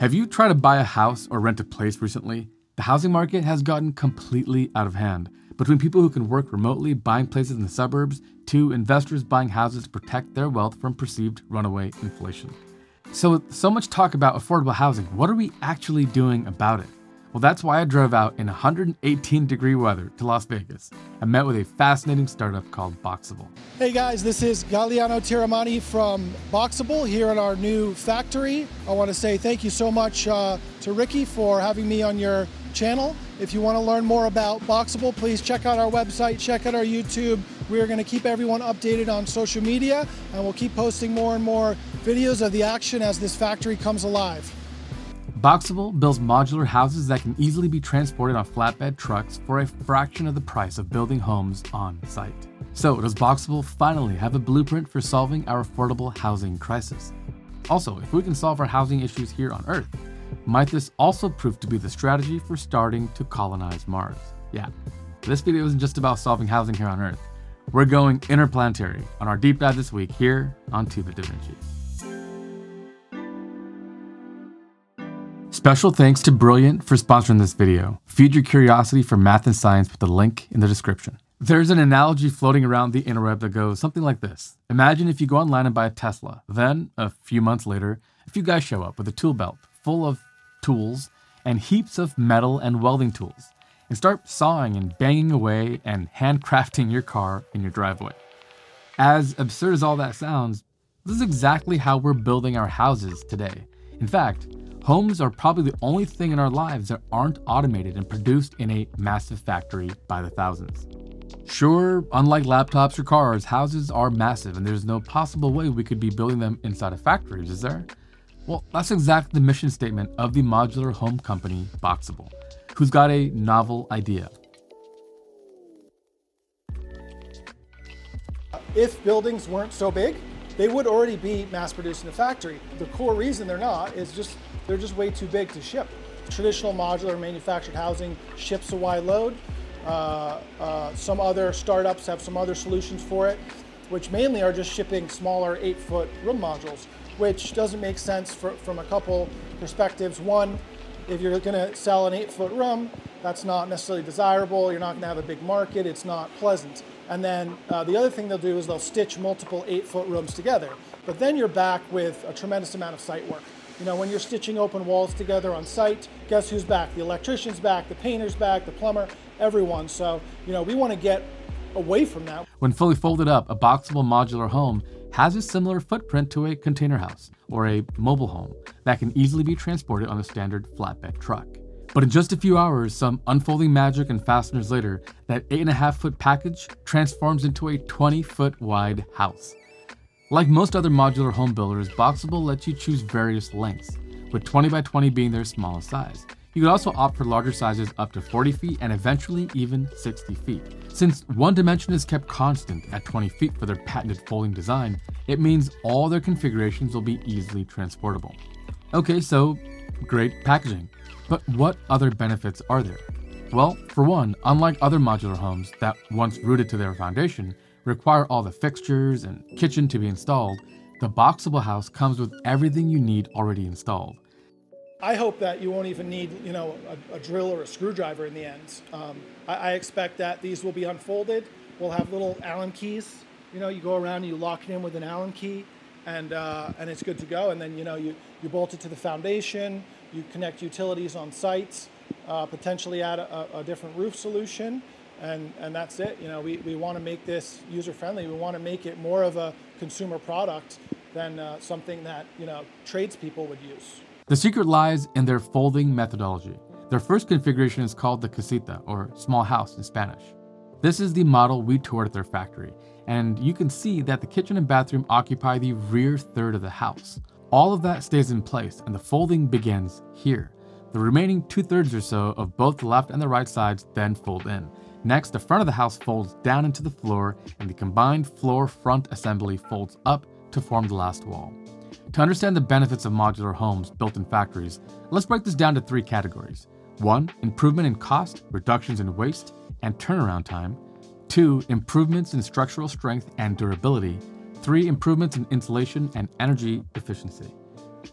Have you tried to buy a house or rent a place recently? The housing market has gotten completely out of hand. Between people who can work remotely buying places in the suburbs to investors buying houses to protect their wealth from perceived runaway inflation. So, with so much talk about affordable housing, what are we actually doing about it? Well, that's why I drove out in 118 degree weather to Las Vegas and met with a fascinating startup called Boxabl. Hey guys, this is Galliano Tiramani from Boxabl here at our new factory. I want to say thank you so much uh, to Ricky for having me on your channel. If you want to learn more about Boxabl, please check out our website, check out our YouTube. We are going to keep everyone updated on social media and we'll keep posting more and more videos of the action as this factory comes alive. Boxabl builds modular houses that can easily be transported on flatbed trucks for a fraction of the price of building homes on site. So, does Boxabl finally have a blueprint for solving our affordable housing crisis? Also, if we can solve our housing issues here on Earth, might this also prove to be the strategy for starting to colonize Mars? Yeah, this video isn't just about solving housing here on Earth. We're going interplanetary on our deep dive this week here on Two Bit da Vinci. Special thanks to Brilliant for sponsoring this video. Feed your curiosity for math and science with the link in the description. There's an analogy floating around the interweb that goes something like this. Imagine if you go online and buy a Tesla. Then, a few months later, a few guys show up with a tool belt full of tools and heaps of metal and welding tools and start sawing and banging away and handcrafting your car in your driveway. As absurd as all that sounds, this is exactly how we're building our houses today. In fact, Homes are probably the only thing in our lives that aren't automated and produced in a massive factory by the thousands. Sure, unlike laptops or cars, houses are massive and there's no possible way we could be building them inside of factories, is there? Well, that's exactly the mission statement of the modular home company Boxabl, who's got a novel idea. If buildings weren't so big, they would already be mass produced in a factory. The core reason they're not is just they're just way too big to ship. Traditional modular manufactured housing ships a wide load. Uh, uh, some other startups have some other solutions for it, which mainly are just shipping smaller eight foot room modules, which doesn't make sense for, from a couple perspectives. One, if you're gonna sell an eight foot room, that's not necessarily desirable. You're not gonna have a big market. It's not pleasant. And then uh, the other thing they'll do is they'll stitch multiple eight foot rooms together. But then you're back with a tremendous amount of site work. You know, when you're stitching open walls together on site, guess who's back? The electrician's back, the painter's back, the plumber, everyone. So, you know, we want to get away from that. When fully folded up, a Boxabl modular home has a similar footprint to a container house or a mobile home that can easily be transported on a standard flatbed truck. But in just a few hours, some unfolding magic and fasteners later, that 8.5 foot package transforms into a 20 foot wide house. Like most other modular home builders, Boxabl lets you choose various lengths, with 20 by 20 being their smallest size. You could also opt for larger sizes up to 40 feet and eventually even 60 feet. Since one dimension is kept constant at 20 feet for their patented folding design, it means all their configurations will be easily transportable. Okay, so great packaging. But what other benefits are there? Well, for one, unlike other modular homes that once rooted to their foundation, require all the fixtures and kitchen to be installed, the Boxabl house comes with everything you need already installed. I hope that you won't even need, you know, a, a drill or a screwdriver in the end. Um, I, I, expect that these will be unfolded. We'll have little Allen keys. You know, you go around and you lock it in with an Allen key, and uh, and it's good to go. And then you know you you bolt it to the foundation. You connect utilities on sites. Uh, potentially add a, a different roof solution and and that's it. You know, we, we want to make this user friendly. We want to make it more of a consumer product than uh, something that you know tradespeople would use. The secret lies in their folding methodology. Their first configuration is called the casita, or small house in Spanish. This is the model we toured at their factory, and you can see that the kitchen and bathroom occupy the rear third of the house. All of that stays in place, and the folding begins here. The remaining two thirds or so of both the left and the right sides then fold in, Next, the front of the house folds down into the floor and the combined floor front assembly folds up to form the last wall. To understand the benefits of modular homes built in factories, let's break this down to three categories. 1. Improvement in cost, reductions in waste, and turnaround time. 2. Improvements in structural strength and durability. 3. Improvements in insulation and energy efficiency.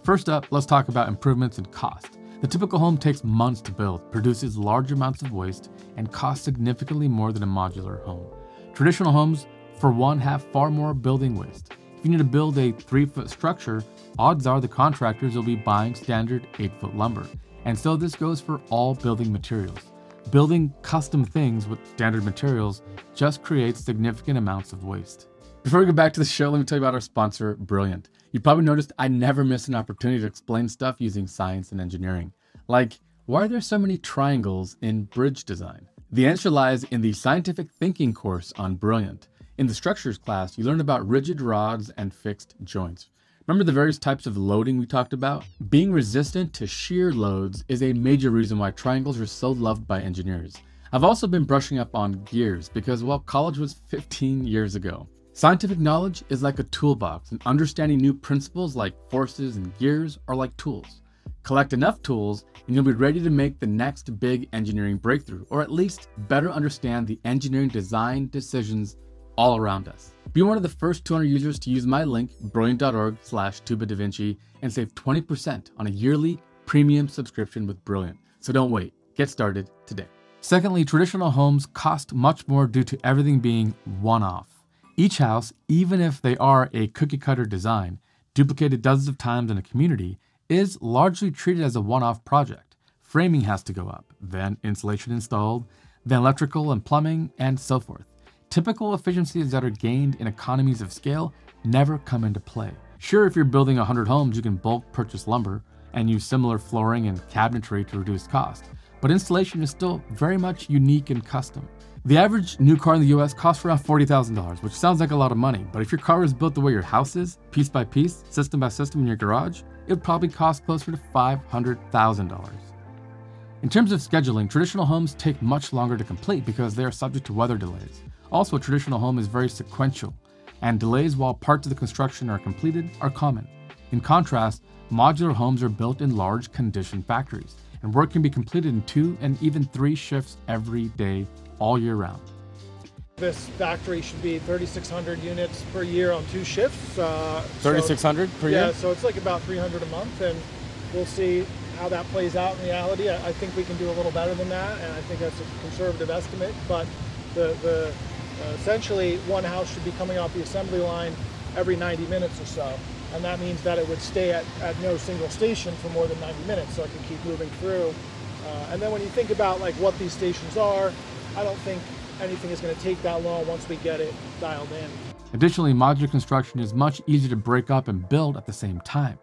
First up, let's talk about improvements in cost. The typical home takes months to build, produces large amounts of waste, and costs significantly more than a modular home. Traditional homes, for one, have far more building waste. If you need to build a three foot structure, odds are the contractors will be buying standard 8 foot lumber. And so this goes for all building materials. Building custom things with standard materials just creates significant amounts of waste. Before we go back to the show, let me tell you about our sponsor, Brilliant. You probably noticed I never miss an opportunity to explain stuff using science and engineering. Like, why are there so many triangles in bridge design? The answer lies in the scientific thinking course on Brilliant. In the structures class, you learn about rigid rods and fixed joints. Remember the various types of loading we talked about? Being resistant to shear loads is a major reason why triangles are so loved by engineers. I've also been brushing up on gears because, well, college was 15 years ago. Scientific knowledge is like a toolbox, and understanding new principles like forces and gears are like tools. Collect enough tools, and you'll be ready to make the next big engineering breakthrough, or at least better understand the engineering design decisions all around us. Be one of the first 200 users to use my link, brilliant.org slash twobitdavinci, and save 20% on a yearly premium subscription with Brilliant. So don't wait. Get started today. Secondly, traditional homes cost much more due to everything being one off. Each house, even if they are a cookie cutter design, duplicated dozens of times in a community, is largely treated as a one off project. Framing has to go up, then insulation installed, then electrical and plumbing, and so forth. Typical efficiencies that are gained in economies of scale never come into play. Sure, if you're building 100 homes, you can bulk purchase lumber and use similar flooring and cabinetry to reduce cost, but installation is still very much unique and custom. The average new car in the US costs around $40,000, which sounds like a lot of money, but if your car is built the way your house is, piece by piece, system by system in your garage, it would probably cost closer to $500,000. In terms of scheduling, traditional homes take much longer to complete because they are subject to weather delays. Also, a traditional home is very sequential, and delays while parts of the construction are completed are common. In contrast, modular homes are built in large conditioned factories, and work can be completed in two and even three shifts every day, all year round. This factory should be 3,600 units per year on two shifts. Uh, 3,600 so, per year? Yeah, so it's like about 300 a month, and we'll see how that plays out in reality. I, I think we can do a little better than that, and I think that's a conservative estimate, but the, the uh, essentially, one house should be coming off the assembly line every 90 minutes or so. And that means that it would stay at, at no single station for more than 90 minutes, so it can keep moving through. Uh, and then when you think about like what these stations are, I don't think anything is going to take that long once we get it dialed in. Additionally, modular construction is much easier to break up and build at the same time.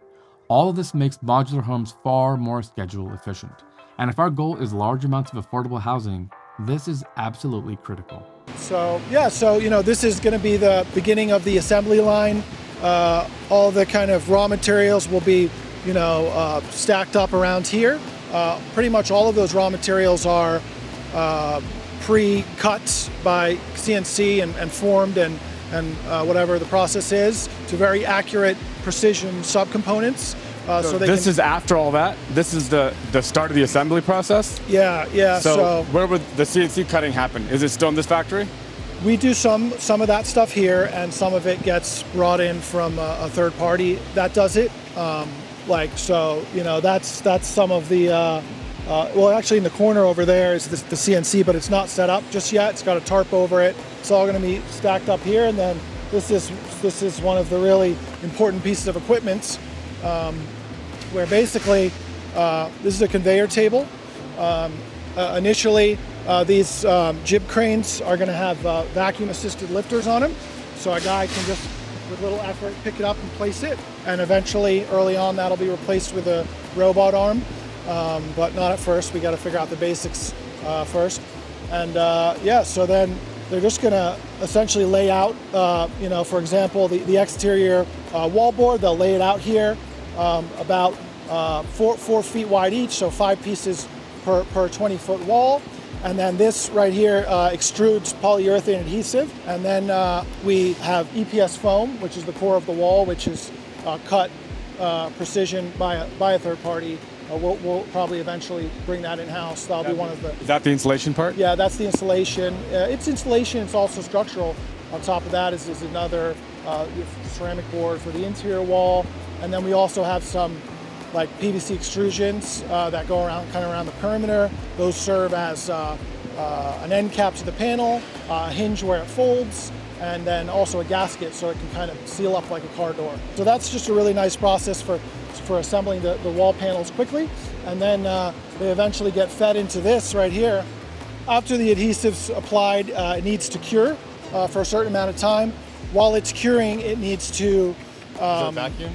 All of this makes modular homes far more schedule efficient. And if our goal is large amounts of affordable housing, this is absolutely critical. So yeah, so you know this is going to be the beginning of the assembly line. Uh, all the kind of raw materials will be, you know, uh, stacked up around here. Uh, pretty much all of those raw materials are uh, pre-cut by CNC and, and formed and and uh, whatever the process is to very accurate precision subcomponents. Uh, so, so this can, is after all that. This is the the start of the assembly process. Yeah, yeah. So, so, where would the CNC cutting happen? Is it still in this factory? We do some some of that stuff here, and some of it gets brought in from a, a third party that does it. Um, like so, you know, that's that's some of the. Uh, uh, well, actually, in the corner over there is the, the CNC, but it's not set up just yet. It's got a tarp over it. It's all going to be stacked up here, and then this is this is one of the really important pieces of equipment um, where basically uh, this is a conveyor table. Um, uh, initially, uh, these um, jib cranes are going to have uh, vacuum assisted lifters on them. So a guy can just, with little effort, pick it up and place it. And eventually, early on, that'll be replaced with a robot arm. Um, but not at first. We got to figure out the basics uh, first. And uh, yeah, so then they're just going to essentially lay out, uh, you know, for example, the, the exterior uh, wallboard, they'll lay it out here um, about uh, four, four feet wide each, so five pieces per, per 20 foot wall. And then this right here uh, extrudes polyurethane adhesive. And then uh, we have EPS foam, which is the core of the wall, which is uh, cut uh, precision by a, by a third party. Uh, we'll, we'll, probably eventually bring that in house. That'll be one of the. Is that the insulation part? Yeah, that's the insulation. it's insulation. It's also structural. On top of that is, is another ceramic board for the interior wall, And then we also have some like PVC extrusions uh, that go around kind of around the perimeter. Those serve as uh, uh, an end cap to the panel, a hinge where it folds, and then also a gasket so it can kind of seal up like a car door. So that's just a really nice process for, for assembling the, the wall panels quickly. And then uh, they eventually get fed into this right here. After the adhesive's applied, uh, it needs to cure uh, for a certain amount of time. While it's curing, it needs to um, vacuum?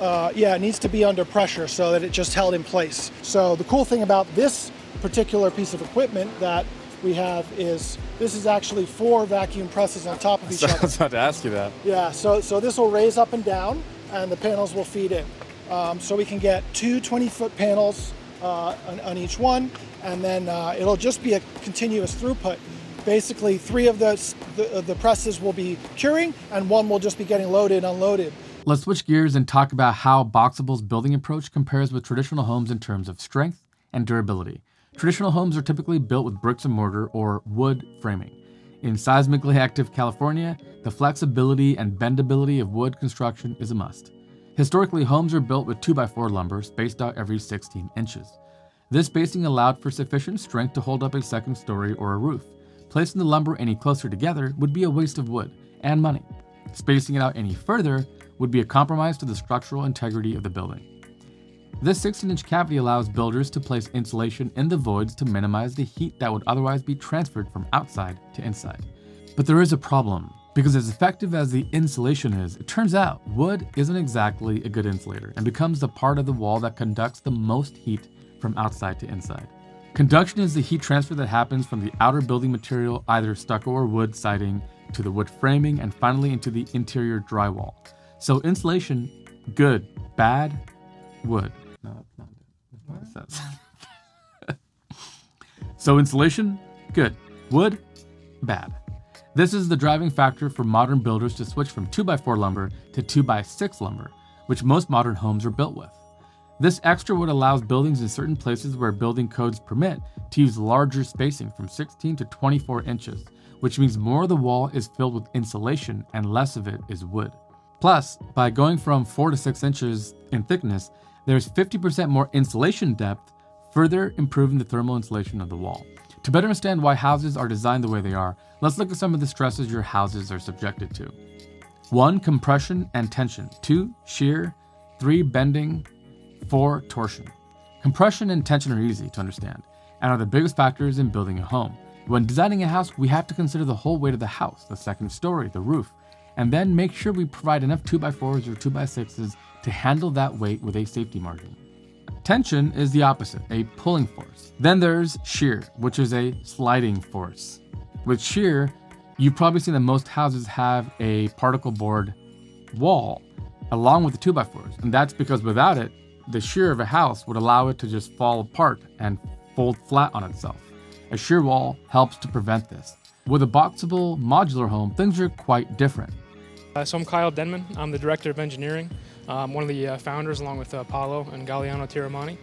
Uh, yeah, it needs to be under pressure so that it just held in place. So the cool thing about this particular piece of equipment that we have is this is actually four vacuum presses on top of each other. I was about to ask you that. Yeah, so, so this will raise up and down and the panels will feed in. Um, so we can get two 20 foot panels uh, on, on, each one and then uh, it'll just be a continuous throughput. Basically three of the, the, the presses will be curing and one will just be getting loaded, unloaded. Let's switch gears and talk about how Boxabl's building approach compares with traditional homes in terms of strength and durability. Traditional homes are typically built with bricks and mortar or wood framing. In seismically active California, the flexibility and bendability of wood construction is a must. Historically, homes are built with 2x4 lumber spaced out every 16 inches. This spacing allowed for sufficient strength to hold up a second story or a roof. Placing the lumber any closer together would be a waste of wood and money. Spacing it out any further would be a compromise to the structural integrity of the building. This 16 inch cavity allows builders to place insulation in the voids to minimize the heat that would otherwise be transferred from outside to inside. But there is a problem, because as effective as the insulation is, it turns out wood isn't exactly a good insulator and becomes the part of the wall that conducts the most heat from outside to inside. Conduction is the heat transfer that happens from the outer building material, either stucco or wood siding, to the wood framing, and finally into the interior drywall. So insulation, good, bad, wood. No, that's not so insulation, good. Wood, bad. This is the driving factor for modern builders to switch from 2x4 lumber to 2x6 lumber, which most modern homes are built with. This extra wood allows buildings in certain places where building codes permit to use larger spacing from 16 to 24 inches, which means more of the wall is filled with insulation and less of it is wood. Plus, by going from 4 to 6 inches in thickness, there's 50% more insulation depth, further improving the thermal insulation of the wall. To better understand why houses are designed the way they are, let's look at some of the stresses your houses are subjected to. 1. Compression and tension. 2. Shear. 3. Bending. 4. Torsion. Compression and tension are easy to understand and are the biggest factors in building a home. When designing a house, we have to consider the whole weight of the house, the second story, the roof, and then make sure we provide enough 2x4s or 2x6s to handle that weight with a safety margin. Tension is the opposite, a pulling force. Then there's shear, which is a sliding force. With shear, you've probably seen that most houses have a particle board wall along with the 2x4s, and that's because without it, the shear of a house would allow it to just fall apart and fold flat on itself. A shear wall helps to prevent this. With a Boxabl modular home, things are quite different. Uh, so I'm Kyle Denman. I'm the Director of Engineering. I'm one of the uh, founders along with uh, Paolo and Galliano Tiramani.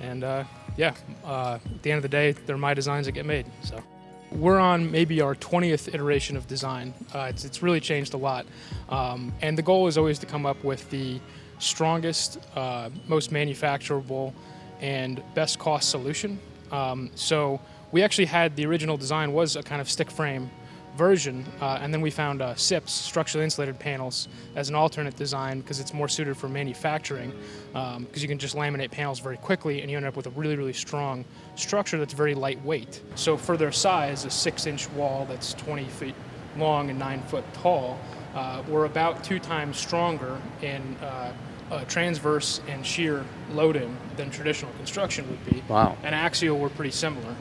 And uh, yeah, uh, at the end of the day, they're my designs that get made. So we're on maybe our 20th iteration of design. Uh, it's, it's, really changed a lot. Um, and the goal is always to come up with the strongest, uh, most manufacturable, and best cost solution. Um, so we actually had the original design was a kind of stick frame version, uh, and then we found uh, SIPs, structurally insulated panels, as an alternate design because it's more suited for manufacturing because um, you can just laminate panels very quickly and you end up with a really, really strong structure that's very lightweight. So for their size, a six-inch wall that's 20 feet long and nine foot tall, uh, we're about two times stronger in uh, uh, transverse and shear loading than traditional construction would be. Wow. And axial were pretty similar.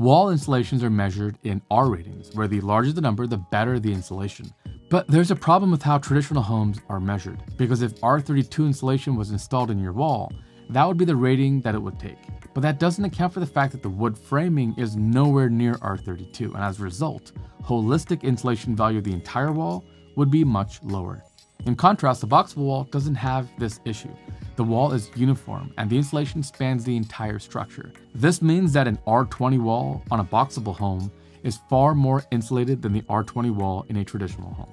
Wall insulations are measured in R ratings, where the larger the number, the better the insulation. But there's a problem with how traditional homes are measured, because if R32 insulation was installed in your wall, that would be the rating that it would take. But that doesn't account for the fact that the wood framing is nowhere near R32, and as a result, holistic insulation value of the entire wall would be much lower. In contrast, the Boxabl wall doesn't have this issue. The wall is uniform and the insulation spans the entire structure. This means that an R20 wall on a Boxabl home is far more insulated than the R20 wall in a traditional home.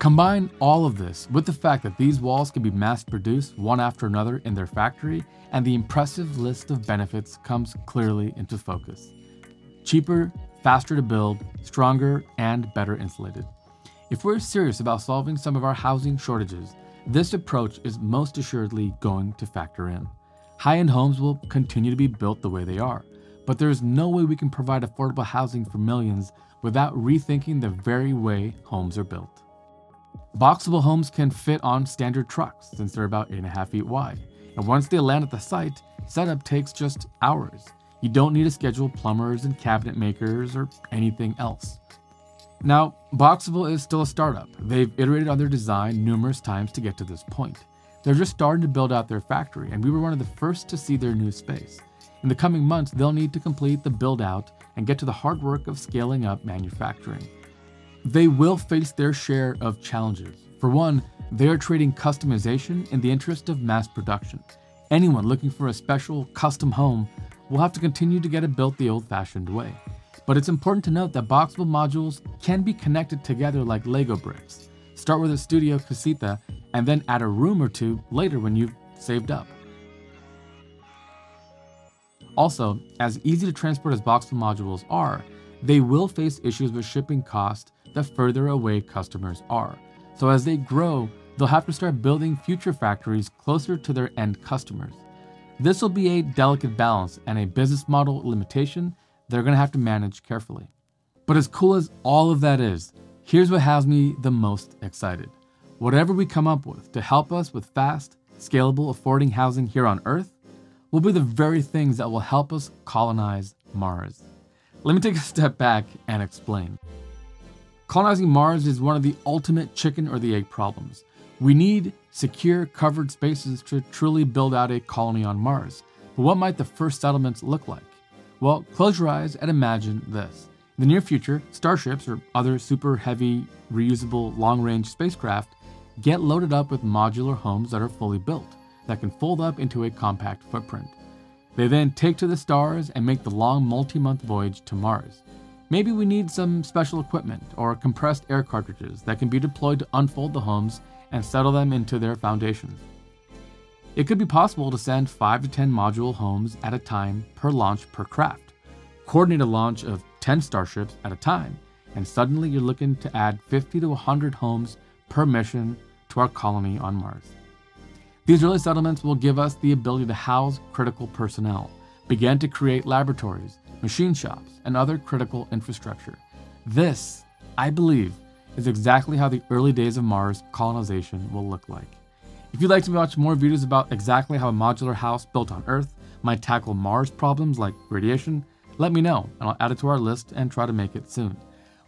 Combine all of this with the fact that these walls can be mass produced one after another in their factory, and the impressive list of benefits comes clearly into focus. Cheaper, faster to build, stronger, and better insulated. If we're serious about solving some of our housing shortages, this approach is most assuredly going to factor in. High end homes will continue to be built the way they are, but there is no way we can provide affordable housing for millions without rethinking the very way homes are built. Boxabl homes can fit on standard trucks since they're about 8.5 feet wide, and once they land at the site, setup takes just hours. You don't need to schedule plumbers and cabinet makers or anything else. Now, Boxabl is still a startup. They've iterated on their design numerous times to get to this point. They're just starting to build out their factory, and we were one of the first to see their new space. In the coming months, they'll need to complete the build out and get to the hard work of scaling up manufacturing. They will face their share of challenges. For one, they are trading customization in the interest of mass production. Anyone looking for a special custom home will have to continue to get it built the old fashioned way. But it's important to note that Boxabl modules can be connected together like Lego bricks. Start with a studio casita and then add a room or two later when you've saved up. Also, as easy to transport as Boxabl modules are, they will face issues with shipping cost the further away customers are. So as they grow, they'll have to start building future factories closer to their end customers. This will be a delicate balance and a business model limitation they're going to have to manage carefully. But as cool as all of that is, here's what has me the most excited. Whatever we come up with to help us with fast, scalable, affording housing here on Earth will be the very things that will help us colonize Mars. Let me take a step back and explain. Colonizing Mars is one of the ultimate chicken or the egg problems. We need secure, covered spaces to truly build out a colony on Mars. But what might the first settlements look like? Well, close your eyes and imagine this. In the near future, starships or other super heavy, reusable, long range spacecraft get loaded up with modular homes that are fully built that can fold up into a compact footprint. They then take to the stars and make the long multi month voyage to Mars. Maybe we need some special equipment or compressed air cartridges that can be deployed to unfold the homes and settle them into their foundations. It could be possible to send 5 to 10 module homes at a time per launch per craft, coordinate a launch of 10 starships at a time, and suddenly you're looking to add 50 to 100 homes per mission to our colony on Mars. These early settlements will give us the ability to house critical personnel, begin to create laboratories, machine shops, and other critical infrastructure. This, I believe, is exactly how the early days of Mars colonization will look like. If you'd like to watch more videos about exactly how a modular house built on Earth might tackle Mars problems like radiation, let me know and I'll add it to our list and try to make it soon.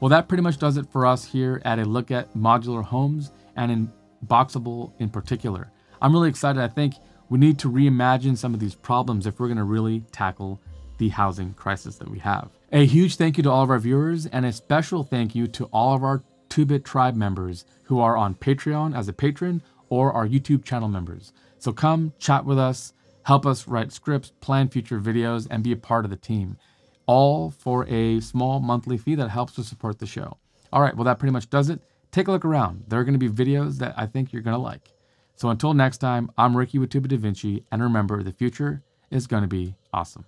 Well, that pretty much does it for us here at a look at modular homes and in Boxabl in particular. I'm really excited. I think we need to reimagine some of these problems if we're going to really tackle the housing crisis that we have. A huge thank you to all of our viewers, and a special thank you to all of our 2-Bit Tribe members who are on Patreon as a patron or our YouTube channel members. So come chat with us, help us write scripts, plan future videos, and be a part of the team. All for a small monthly fee that helps to support the show. All right, well, that pretty much does it. Take a look around. There are going to be videos that I think you're going to like. So until next time, I'm Ricky with 2Bit Da Vinci, and remember, the future is going to be awesome.